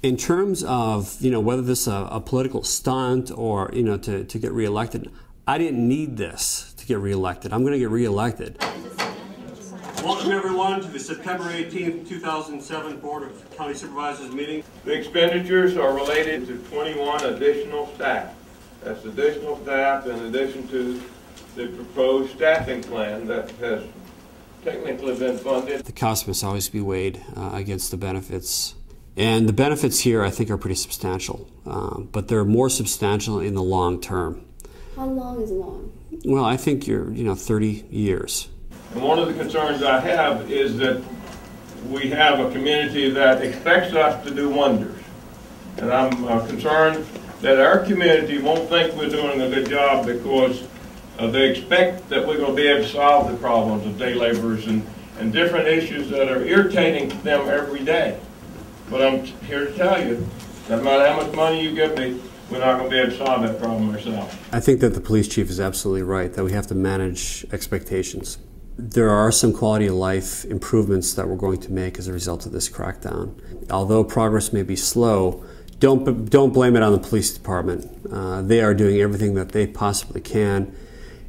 In terms of you know whether this is a, a political stunt or you know to, to get reelected, I didn't need this to get reelected. I'm going to get reelected. Welcome everyone to the September 18th, 2007 Board of County Supervisors meeting. The expenditures are related to 21 additional staff. That's additional staff in addition to the proposed staffing plan that has technically been funded. The cost must always be weighed uh, against the benefits. And the benefits here, I think, are pretty substantial, um, but they're more substantial in the long term. How long is long? Well, I think you're, you know, 30 years. And one of the concerns I have is that we have a community that expects us to do wonders. And I'm uh, concerned that our community won't think we're doing a good job because uh, they expect that we're going to be able to solve the problems of day laborers and, and different issues that are irritating them every day. But I'm here to tell you, no matter how much money you give me, we're not going to be able to solve that problem ourselves. I think that the police chief is absolutely right that we have to manage expectations. There are some quality of life improvements that we're going to make as a result of this crackdown. Although progress may be slow, don't, don't blame it on the police department. Uh, they are doing everything that they possibly can.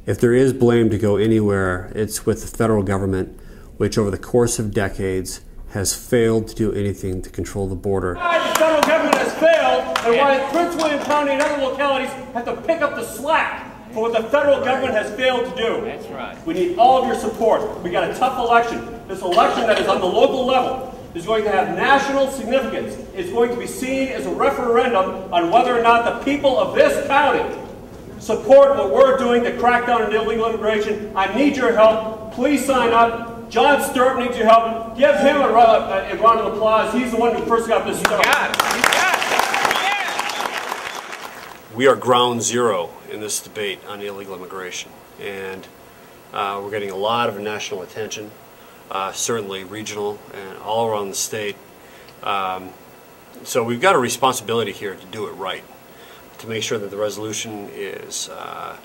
If there is blame to go anywhere, it's with the federal government, which over the course of decades has failed to do anything to control the border. The federal government has failed, and why Prince William County and other localities have to pick up the slack for what the federal government has failed to do. That's right. We need all of your support. We got a tough election. This election that is on the local level is going to have national significance. It's going to be seen as a referendum on whether or not the people of this county support what we're doing to crack down on illegal immigration. I need your help. Please sign up. John Stirrup needs your help. Give him a, a, a round of applause. He's the one who first got this started. Got it. You got it. We are ground zero in this debate on illegal immigration, and uh, we're getting a lot of national attention, uh, certainly regional and all around the state. Um, so we've got a responsibility here to do it right, to make sure that the resolution is uh,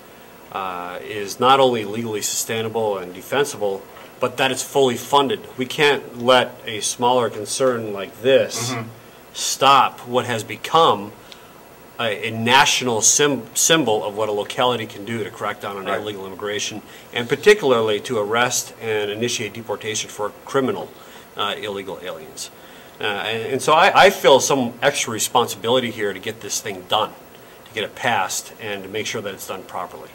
uh, is not only legally sustainable and defensible, but that it's fully funded. We can't let a smaller concern like this stop what has become a, a national sim, symbol of what a locality can do to crack down on illegal immigration, and particularly to arrest and initiate deportation for criminal uh, illegal aliens. Uh, and, and so I, I feel some extra responsibility here to get this thing done, to get it passed, and to make sure that it's done properly.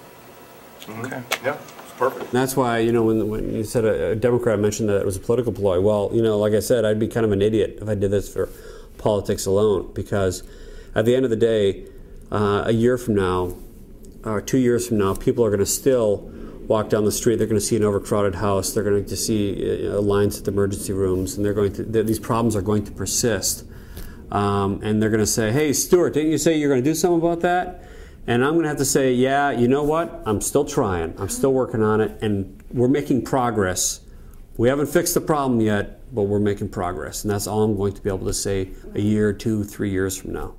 Okay, yeah, perfect. That's why, you know, when, when you said a, a Democrat mentioned that it was a political ploy, well, you know, like I said, I'd be kind of an idiot if I did this for politics alone because at the end of the day, uh, a year from now, or two years from now, people are going to still walk down the street. They're going to see an overcrowded house. They're going to see uh, lines at the emergency rooms, and they're going to. th- These problems are going to persist, um, and they're going to say, "Hey, Stewart, didn't you say you're going to do something about that?" And I'm going to have to say, "Yeah, you know what? I'm still trying. I'm still working on it, and we're making progress. We haven't fixed the problem yet, but we're making progress, and that's all I'm going to be able to say a year, two, three years from now."